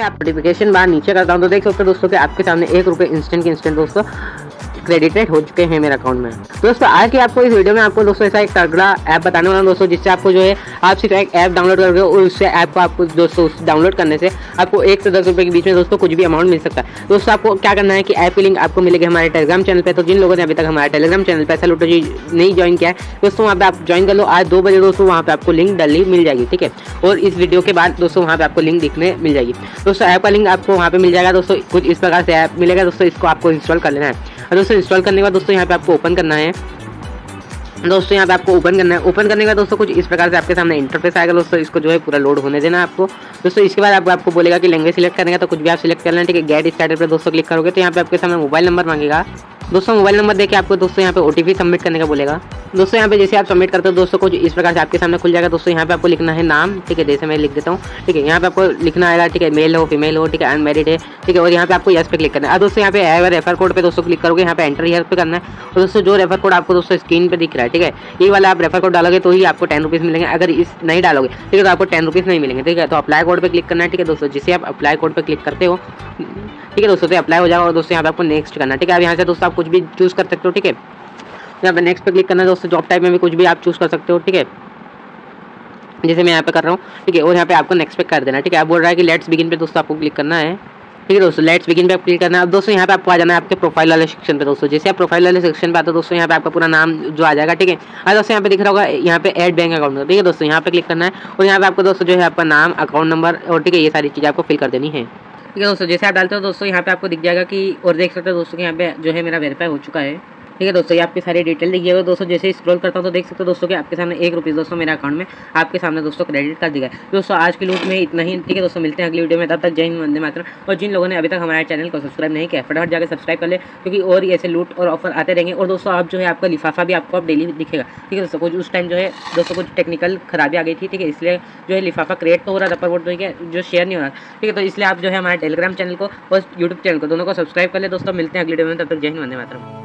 आप नोटिफिकेशन बार नीचे करता हूँ। तो देख सकते हो दोस्तों कि आपके सामने एक रुपये इंस्टेंट के इंस्टेंट दोस्तों। क्रेडिटेड हो चुके हैं मेरे अकाउंट में। दोस्तों, आज की आपको इस वीडियो में आपको दोस्तों ऐसा एक तगड़ा ऐप बताने वाला हूँ दोस्तों, जिससे आपको जो है, आप सिर्फ़ एक ऐप डाउनलोड करोगे और उससे ऐप को आपको दोस्तों डाउनलोड करने से आपको एक से दस रुपये के बीच में दोस्तों कुछ भी अमाउंट मिल सकता है। दोस्तों, आपको क्या करना है कि ऐप की लिंक आपको मिलेगी हमारे टेलीग्राम चैनल पर तो जिन लोगों ने अभी तक हमारे टेलीग्राम चैनल पर ऐसा लूटो जी नहीं ज्वाइन किया है, दोस्तों, वहाँ पर आप ज्वाइन कर लो। आज दो बजे दोस्तों वहाँ पर आपको लिंक डाली मिल जाएगी, ठीक है? और इस वीडियो के बाद दोस्तों वहाँ पर आपको लिंक दिखने मिल जाएगी। दोस्तों ऐप का लिंक आपको वहाँ पर मिल जाएगा दोस्तों। कुछ इस प्रकार से ऐप मिलेगा दोस्तों, इसको आपको इंस्टॉल कर लेना है। और दोस्तों इंस्टॉल करने के बाद दोस्तों यहाँ पे आपको ओपन करना है। दोस्तों यहाँ पे आपको ओपन करना है। ओपन करने का दोस्तों कुछ इस प्रकार से आपके सामने इंटरफेस आएगा। दोस्तों इसको जो है पूरा लोड होने देना है आपको। दोस्तों इसके बाद आपको आपको बोलेगा कि लैंग्वेज सिलेक्ट करने का तो कुछ भी आप सिलेक्ट करना है ठीक है? गेट स्टार्टर पर दोस्तों क्लिक करोगे तो यहाँ पे आपके सामने मोबाइल नंबर मांगेगा। दोस्तों मोबाइल नंबर देके आपको दोस्तों यहाँ पे ओटीपी सबमिट करने का बोलेगा। दोस्तों यहाँ पे जैसे आप सबमिट करते हो, दोस्तों कुछ इस प्रकार से आपके सामने खुल जाएगा, दोस्तों यहाँ पे आपको लिखना है नाम, ठीक है, जैसे मैं लिख देता हूँ, ठीक है, यहाँ पे आपको लिखना आएगा, ठीक है मेल हो फीमेल हो, ठीक है अनमेरिड है, ठीक है, और यहाँ पे आपको यस पे क्लिक करना है। दोस्तों यहाँ पे आएगा रेफर कोड पे दोस्तों क्लिक करोगे, यहाँ पे एंटर यहाँ पे करना है, और दोस्तों जो रेफर कोड आपको दोस्तों स्क्रीन पे दिख रहा है, ठीक है, ये वाला आप रेफर कोड डालोगे तो ही आपको टेन मिलेंगे, अगर इस नहीं डालोगे, ठीक है तो आपको टेन नहीं मिलेंगे, ठीक है तो अप्लाई कोड पर क्लिक करना है, ठीक है, दोस्तों, जिसे आप अप्लाई कोड पर क्लिक करते हो ठीक है दोस्तों से अप्लाई हो जाएगा और दोस्तों यहाँ पे आपको नेक्स्ट करना ठीक है अब यहाँ से दोस्तों आप कुछ भी चूज़ कर सकते हो ठीक है यहाँ पे नेक्स्ट पे क्लिक करना है दोस्तों जॉब टाइप में भी कुछ भी आप चूज़ कर सकते हो ठीक है जैसे मैं यहाँ पे कर रहा हूँ ठीक है और यहाँ पे आपको नेक्स्ट पे कर देना ठीक है आप बोल रहा है कि लेट्स बिगिन पे दोस्तों आपको क्लिक करना है ठीक है दोस्तों लेट्स बिगिन पे आप क्लिक करना है अब दोस्तों यहाँ पे आपको आ जाना है आपके प्रोफ़ाइल वाले सेक्शन पे दोस्तों जैसे आप प्रोफ़ाइल वाले सेक्शन पे आते हो दोस्तों यहाँ पे आपका पूरा नाम जो आ जाएगा ठीक है अब दोस्तों यहाँ पे दिख रहा होगा यहाँ पे एड बैंक अकाउंट ठीक है दोस्तों यहाँ पे क्लिक करना है और यहाँ पे आपको दोस्तों जो है आपका नाम अकाउंट नंबर और ठीक है ये सारी चीज़ आपको फिल कर देनी है ठीक है दोस्तों, जैसे आप डालते हो दोस्तों, यहाँ पे आपको दिख जाएगा कि, और देख सकते हो दोस्तों यहाँ पे जो है मेरा वेरीफाई हो चुका है। ठीक है दोस्तों, ये आपकी सारी डिटेल दिखिएगा दोस्तों, जैसे स्क्रॉल करता हूँ तो देख सकते हो दोस्तों कि आपके सामने एक रुपीज़ दोस्तों मेरे अकाउंट में आपके सामने दोस्तों क्रेडिट कर दिया दोस्तों, आज की लूट में इतना ही। ठीक है दोस्तों, मिलते हैं अगली वीडियो में। तब तक जय हिंद, वंदे मातरम। और जिन लोगों ने अभी तक हमारे चैनल को सब्सक्राइब नहीं किया, फटाफट जाकर सब्सक्राइब कर ले, क्योंकि और ऐसे लूट और ऑफ़र आते रहेंगे। और दोस्तों, आप जो है आपका लिफाफा भी आपको अब डेली दिखेगा। ठीक है दोस्तों, कुछ उस टाइम जो है दोस्तों कुछ टेक्निकल खराबी आ गई थी। ठीक है, इसलिए जो है लिफाफा क्रिएट तो हो रहा था, पर वो ठीक है, जो शेयर नहीं हो रहा ठीक है तो इसलिए आप जो है हमारे टेलीग्राम चैनल को और यूट्यूब चैनल को दोनों को सब्सक्राइब कर ले दोस्तों। मिलते हैं अगली वीडियो में, तब तक जय हिंद, वंदे मातरम।